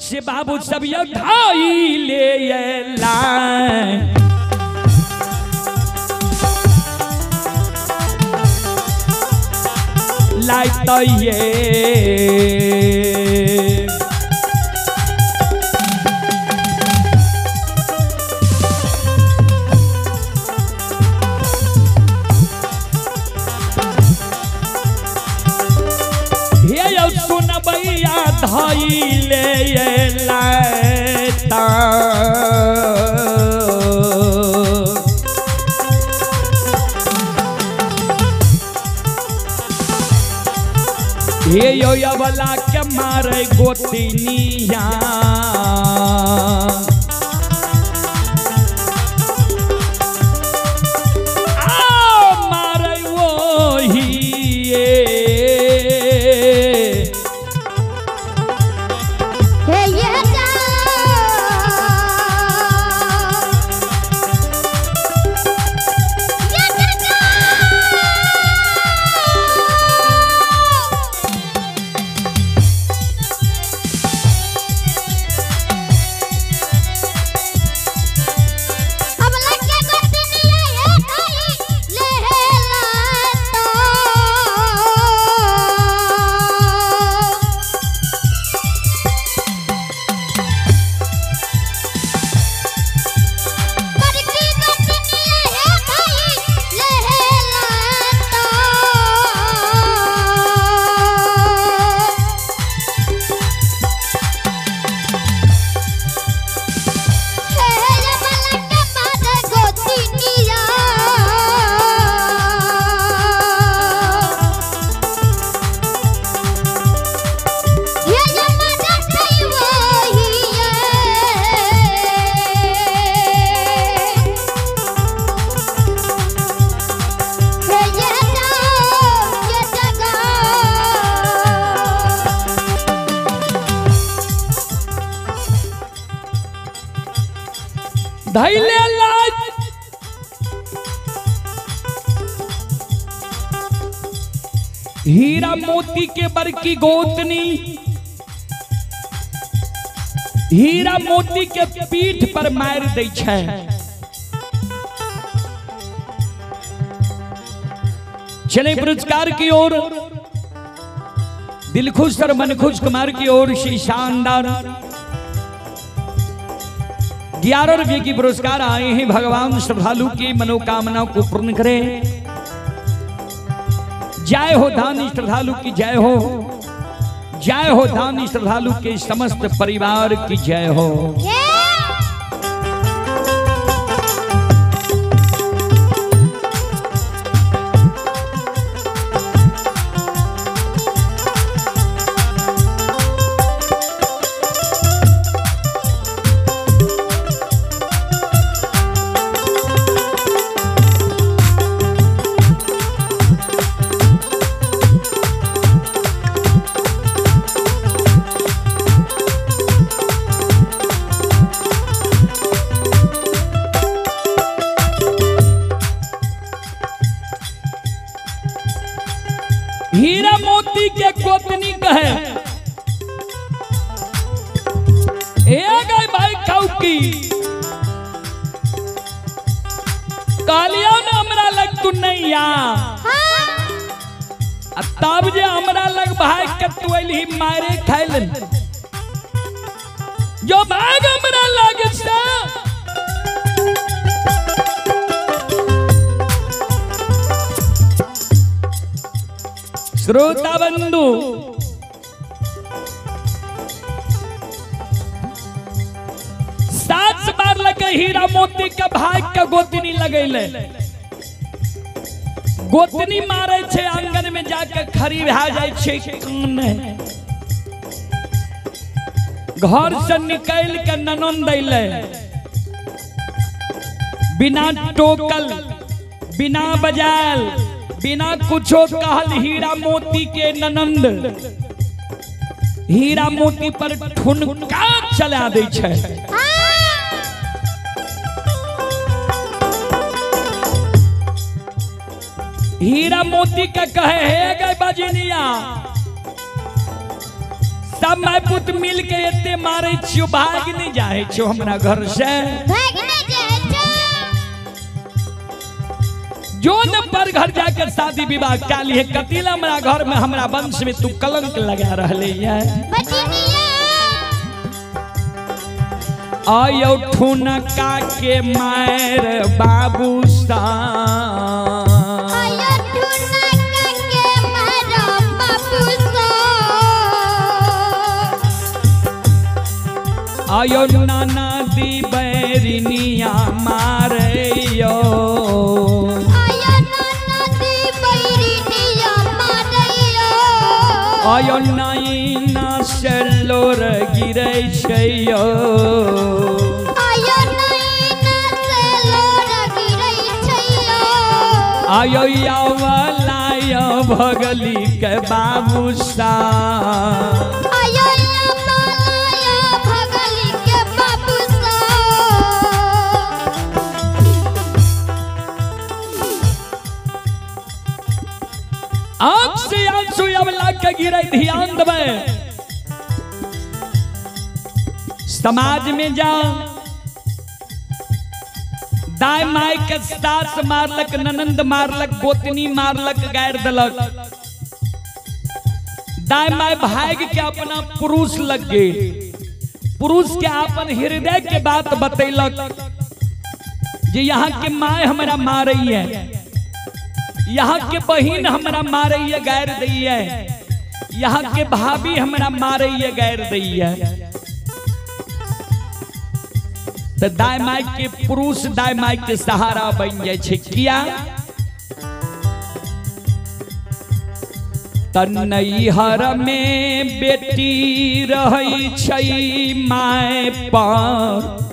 से बाबू सब ये ले लाइट तो ये हे यो वाला के मारे गोतिनिया मोती के बर की गोतनी। हीरा मोती के पीठ पर मार दै चले पुरस्कार की ओर। दिल खुश और मन खुश कुमार की ओर से शानदार। ग्यारह रुपये की पुरस्कार आए हैं भगवान, श्रद्धालु की मनोकामना को पूर्ण करें। जय हो दानी श्रद्धालु की जय हो। जय हो दानी श्रद्धालु के समस्त परिवार की जय हो। हमरा लग तू नहीं आ तब जे हमरा लग भाई के तू अइली मारे खाइलन जो भाग हमरा लग से। श्रोता बंधु लगे हीरा मोती के भाग के गोतनी लगैले। गोतनी मारे छे, आँगन में जाके खड़ी भा जाए घर से निकल के ननन दैले। बिना टोकल, बिना बजाल बिना कुछो कहल हीरा मोती के ननंद। हीरा मोती पर ठुनका चला दै छै। हीरा मोती के कहे हे गए बजनिया सब माय पुत मिल के एते मारे छियो भाग नहीं जाए छो हमरा घर से। जो न पर घर जाकर शादी विवाह काली है कतिला हमरा घर में हमरा वंश में तू कलंक लगा रहले है बजनिया। आयो ठुनका के मायर बाबू सा। आयो नाना दी बैरिनिया मारयो आयो नाना दी बैरिनिया मारयो आयो नाइना सेलोर गिरै छैयो। आयो नैना से लोर गिरै छैयो। आयो यावलायो भगली के बाबू सा। के गिरे ध्यान देवे समाज में जा दाई माई के सास मारलक, ननंद मारलक, गोतनी मारलक गाड़ दलक। दाई माई भाग के अपना पुरुष लग गए। पुरुष के अपन हृदय के बात बतैलक जे यहाँ के माय हमरा मारई है यहाँ के बहिन हमरा मारैया, गैर दैया। यहाँ के भाभी हमरा मारैया, गैर दैया। तो दाय माई के पुरुष दाय माई के सहारा बन जाय छै। किया? तनैहर में बेटी रहै माय पर।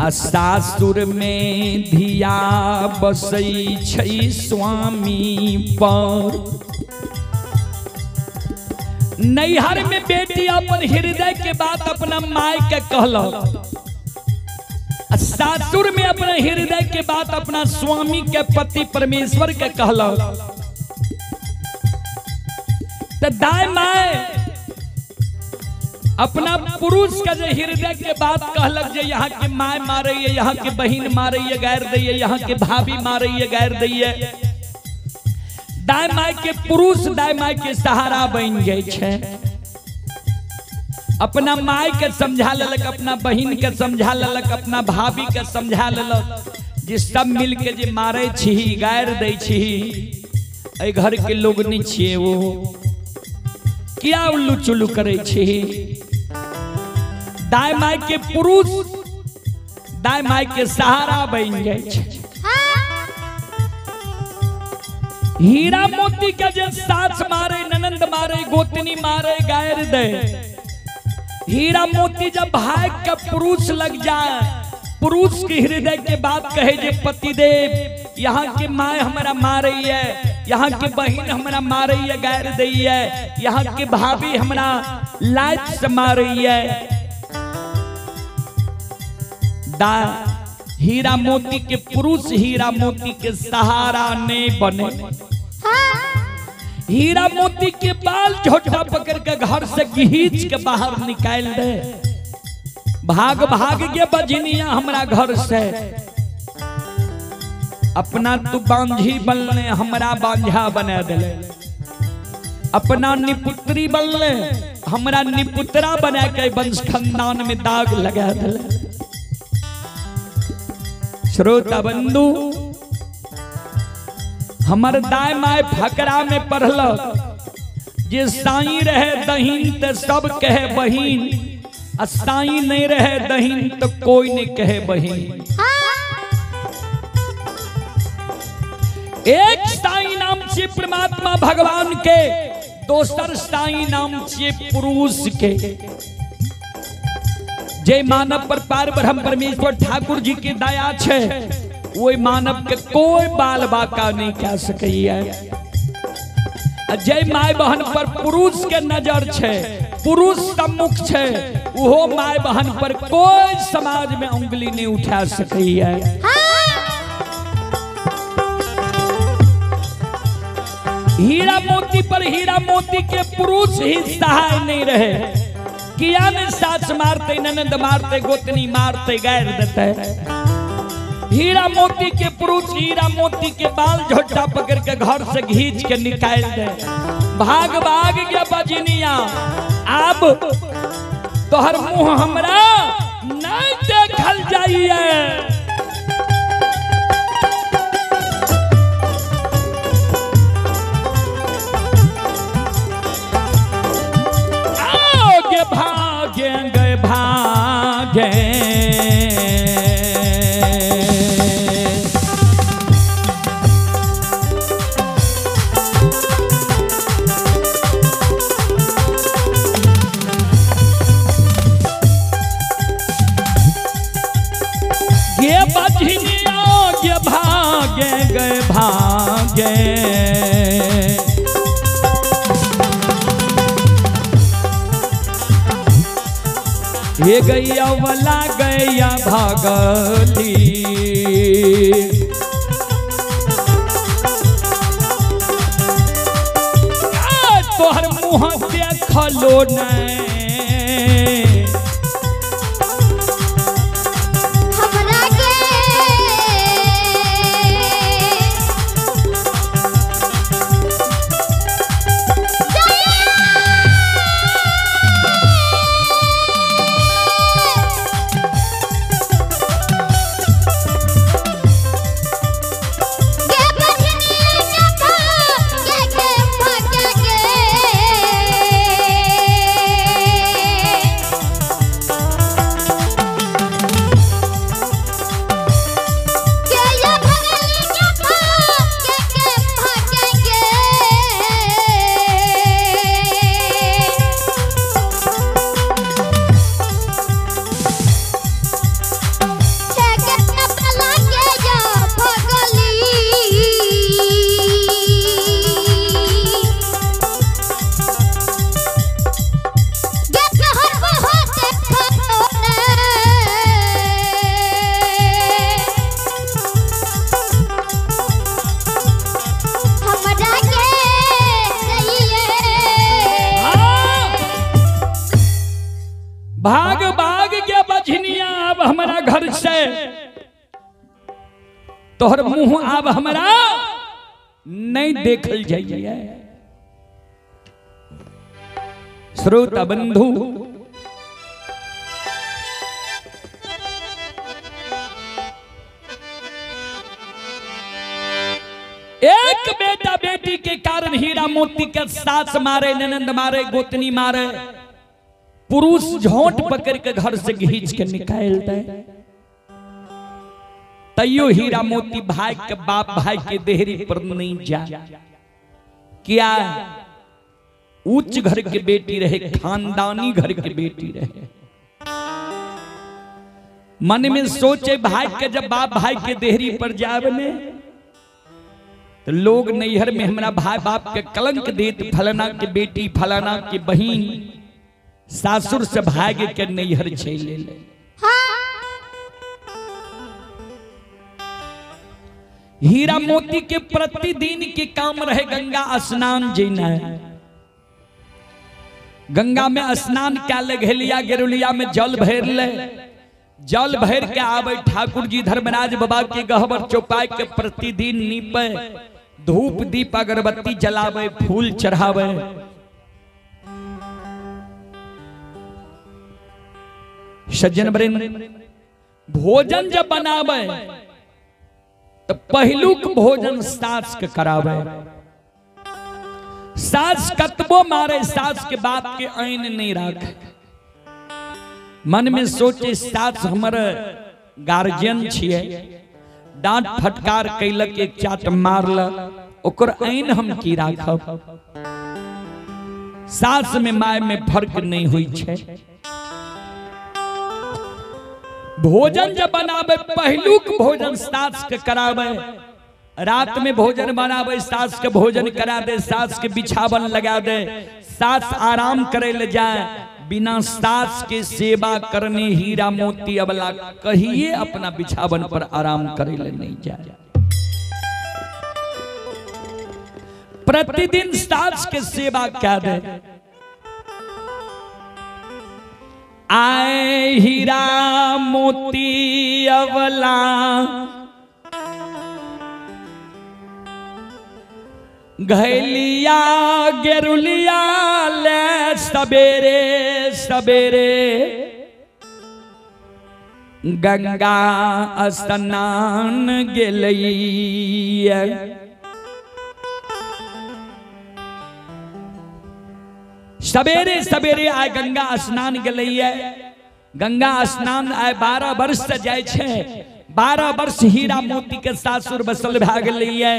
सासुर में धिया बसै स्वामी पर। नैहर में बेटी अपन हृदय के बात अपना माय के कहल सासुर में अपना हृदय के बात अपना स्वामी के पति परमेश्वर के कहलक। तो दाय माय अपना पुरुष का जो हृदय के बात कहलक जे यहाँ के माय मारे यहाँ के बहिन मारे गैर दैये, यहाँ के भाभी मारे गैर दैये। दाय माय के पुरुष दाय माय के सहारा बन छे। अपना माय के समझा लेलक, अपना बहन के समझा लेलक, अपना भाभी के समझा लेलक जे सब मिल के जे मारे छी गायर दै छी। घर के लोग नहीं छिए वो किया उल्लू चुल्लू करे छी? दाय माय के पुरुष दाय माय के सहारा बन छै। हीरा मोती के जे सास मारे, ननंद मारे, गोतनी मारे गायर दे। हीरा मोती जब भाग के पुरुष लग जाए, पुरुष के हृदय के बात कहे जे, पतिदेव, यहाँ के माय हमारा मारे है, यहाँ के बहन हमारा मारे है गायर दी है, यहाँ के भाभी हमारा लाइट से मारे है। दा हीरा मोती के पुरुष, हीरा मोती के सहारा ने बने। हीरा मोती के बाल झोटा पकड़ के घर से घींच के बाहर निकाल दे। भाग भाग के बजनिया हमरा घर से। अपना तू बांझी बनले, हमरा बांझा बना दिले। अपना निपुत्री बनले, हमरा निपुत्रा बना के वंश खानदान में दाग लगा दिले। श्रोता बंधु हमर दाय माय फकरा में पढ़ल जे साई रहे दहीन त सब कहे बहिन, आ साई नहीं रहे दहीन तो कोई नहीं कहे बहीन। एक साई नाम छिए परमात्मा भगवान के, दोसर साई नाम छिए पुरुष के। जे मानव पर पार ब्रह्म परमेश्वर ठाकुर जी की दया छे, ओहि मानव के कोई बाल बाका नहीं कह सकैया। आ जय माय बहन पर पुरुष के नज़र छे, पुरुष सम्मुख छे उहो माय बहन पर कोई समाज में उंगली नहीं उठा सकैया। हीरा मोती पर हीरा मोती के पुरुष ही सहाय नहीं रहे। किया में सास मारते, ननद मारते, गोतनी मारते, गैर देते। हीरा मोती के पुरुष, हीरा मोती के बाल झोटा पकड़ के घर से घींच के निकाल दे। भाग भाग गया बजनिया। अब तोहर मुँह हमरा नहीं देखल जाइए। वाला गैया भागली। तोहर मुँह देखलो नहीं भाग भाग के बझनिया अब हमारा घर से। तोहर मुँह अब हमारा नहीं देखल जाइए। श्रोता बंधु। एक बेटा बेटी के कारण हीरा मोती के सास मारे ननंद मारे गोतनी मारे। पुरुष झोंट पकड़ के घर से घींच के निकाल दे। तैयो हीरा मोती भाई के बाप भाई के देहरी पर नहीं जा। क्या उच्च घर के बेटी रहे खानदानी घर के बेटी रहे। मन में सोचे भाई के जब बाप भाई के देहरी पर जावे ने तो लोग नैहर में हमारा भाई बाप के कलंक देत फलाना के बेटी फलाना के बहिन। सासुर से भाग के नैहर ले हीरा मोती के प्रतिदिन के काम रहे गंगा स्नान जीना गंगा में स्नान क्या ले घेलिया गेरुलिया में जल भर ले। जल भर के आवे ठाकुर जी धर्मराज बाबा के गहबर चौपाई के प्रतिदिन नीपे। धूप दीप अगरबत्ती जलावे फूल चढ़ावे सज्जन वृंद भोजन जब बनावे तो पहलुक भोजन सास के करावे सास कतबो मारे सास के बात के ऐन नहीं राखे। मन में सोचे सास हमर गार्जियन छिए डांट फटकार कैलक एक चाट मारलक ओकर ऐन हम की राखब? सास में माय में फ़र्क नहीं हुई छै। भोजन जब बनावे पहलुक भोजन सास के करावे। रात में भोजन बनावे सास के भोजन करा दे सास के बिछावन लगा दे। सास आराम करे ले जाए। बिना सास के सेवा करने हीरा मोती अबला कहिए अपना बिछावन पर आराम करे ले नहीं जाए। प्रतिदिन सास के सेवा क्या दे। आए हीरा मोती अवला। घैलिया, गेरुलिया, ले सबेरे सबेरे। गंगा स्नान गेलैया। सवेरे सवेरे आय गंगा स्नान गेलैया। गंगा स्नान आय बारह वर्ष से जाय छै। बारह वर्ष हीरा मोती के सासुर बसल भए गेलैया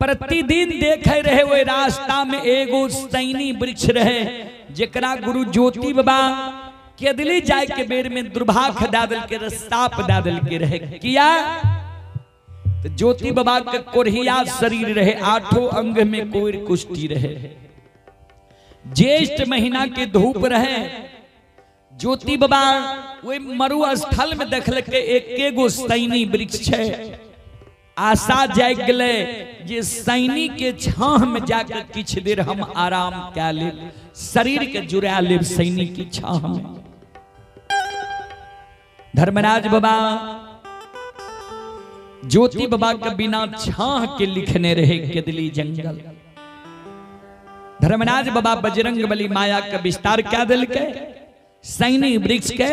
प्रतिदिन देखे रहे ओहि रास्ता में एगो सैनी वृक्ष रहे जेकरा गुरु ज्योति बाबा केदली जाय के बेर में दुर्भाग्य दे दिल के साप दे दिल के रहे। किया? तो ज्योति बाबा के कोढ़िया शरीर रहे आठों अंग में कोई कुष्ठी रहे। ज्येष्ठ महीना के धूप रहे ज्योति बाबा वही मरु स्थल में देखल के एक गो सैनी वृक्ष छै आशा जाग गेलै, जे सैनी के छाह में जाकर किछ देर हम आराम कए ले, शरीर के जुड़ा लेब सैनी की छाह में। धर्मराज बाबा, ज्योति बाबा के बिना छाह के लिखने रहे केदली जंगल। धर्मराज बाबा बजरंग बली माया के विस्तार क्या दिल के सैनी वृक्ष के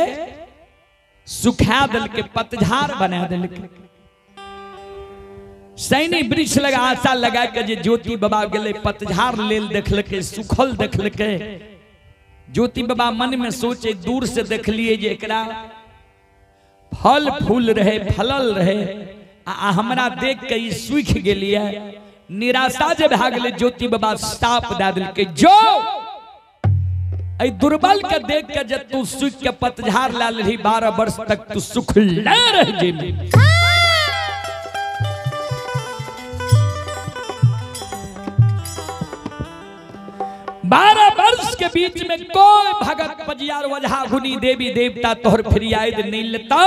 सुखा दिल के पतझार बना दिल के सैनी वृक्ष लगा आशा लगा के जे ज्योति बाबा गेले पतझार लेल देखलके सुखल देखलके। ज्योति बाबा मन में सोचे दूर से देखलिए जे एकरा फल फूल रहे फलल रहे। आ हमरा देख के ई सूख गेलिए निराशा जे भए गेलै ज्योति बाबा साप दे दिलकै। जो दुर्बल के देख के जे तू सुख के पतझार ला लेही बारह वर्ष तक तू सुख ले रह जेबी। बारह वर्ष के बीच में कोई भगत पजियार वजहा गुनी देवी देवता तोहर फिरियाद नहीं लेता।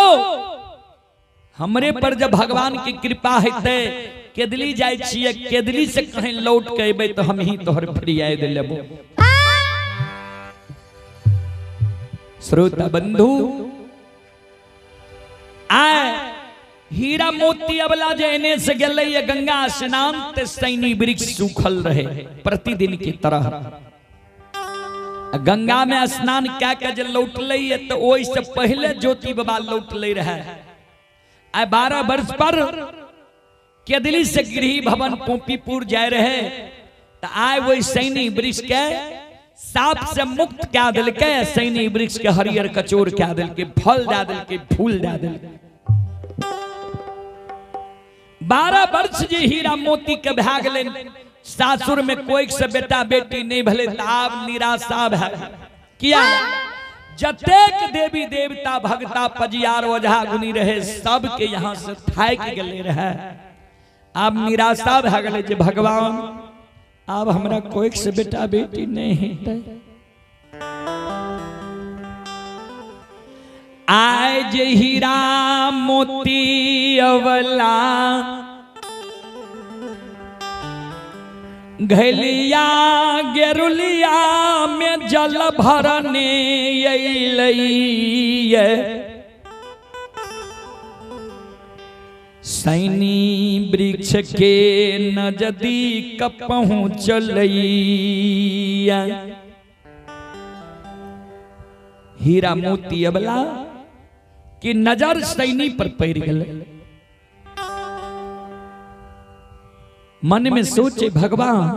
हमरे पर जब भगवान की कृपा हेते, केदली जाय छिए केदली से कहीं लौट के अबे तो हम ही तोहर फिरियाद लेबो। श्रोता बंधु आय हीरा मोती अबला जे एने से गेले गंगा स्नान ते सैनी वृक्ष सूखल रहे प्रतिदिन की तरह। गंगा में स्नान क्या के जे लौटले तो से पहले ज्योति बाबा लौटले रहे। आय बारह वर्ष पर केदली से गृह भवन पोपीपुर जाए रहे तो आय वही सैनी वृक्ष के साप से मुक्त क्या दिल के सैनी वृक्ष के, हरियर कचोर क्या दिल के, फल दे दिल के, फूल दे दिल बारह वर्ष जे हीरा मोती के भए गेलै सासुर में कोई से बेटा बेटी नहीं भले त आब निराशा भए किया? जतेक देवी देवता, भगता, पजियार, ओझा, गुनी रहे, सबके यहाँ से थाक गेले रहे। आब निराशा भए गेलै जे, भगवान। आब हमरा कोई से बेटा बेटी नहीं हेतै आय जे हीरा मोती अवला, घलिया गेरुलिया में जल भरने सैनी वृक्ष के नज़दीक पहुँचलैया हीरा मोती अबला कि नज़र सैनी पर पड़ गए मन में सोचे, भगवान,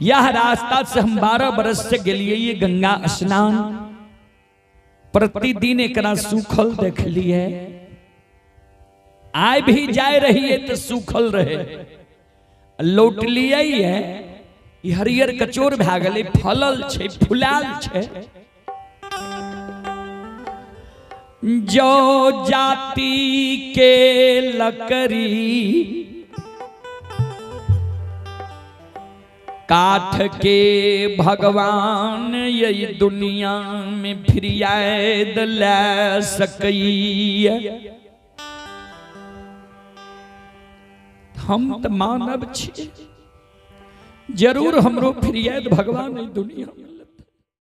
यह रास्ता से हम बारह बरस से गलिए गंगा स्नान। प्रतिदिन एक सूखल देख लिए। आय भी जाए रही है तो सूखल रहे। लौट लिए है हरियर कचोर भए गेलै, फलल छै, फुलाल छै। जो जाति के लकड़ी काठ के भगवान यही दुनिया में फिरियाद ला सकैया हम तो मानव छे। ज़रूर हमरो फिरियाद भगवान दुनिया में।